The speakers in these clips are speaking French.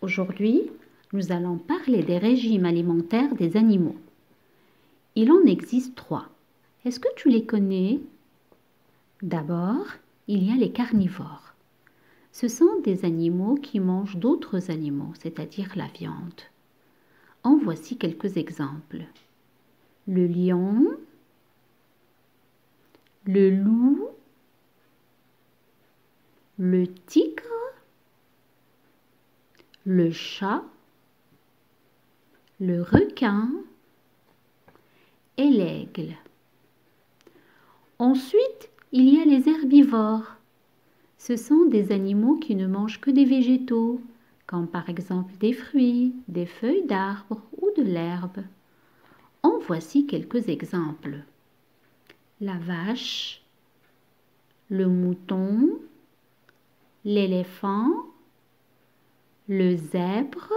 Aujourd'hui, nous allons parler des régimes alimentaires des animaux. Il en existe trois. Est-ce que tu les connais? D'abord, il y a les carnivores. Ce sont des animaux qui mangent d'autres animaux, c'est-à-dire la viande. En voici quelques exemples. Le lion, le loup, le tigre, le chat, le requin et l'aigle. Ensuite, il y a les herbivores. Ce sont des animaux qui ne mangent que des végétaux, comme par exemple des fruits, des feuilles d'arbres ou de l'herbe. En voici quelques exemples. La vache, le mouton, l'éléphant, le zèbre,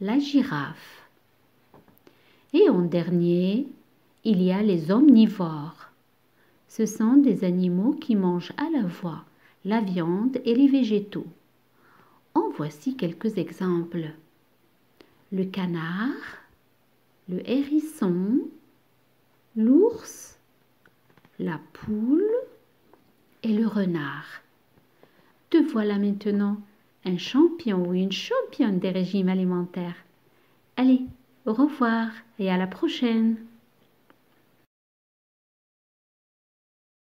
la girafe. Et en dernier, il y a les omnivores. Ce sont des animaux qui mangent à la fois la viande et les végétaux. En voici quelques exemples. Le canard, le hérisson, l'ours, la poule et le renard. Te voilà maintenant un champion ou une championne des régimes alimentaires. Allez, au revoir et à la prochaine.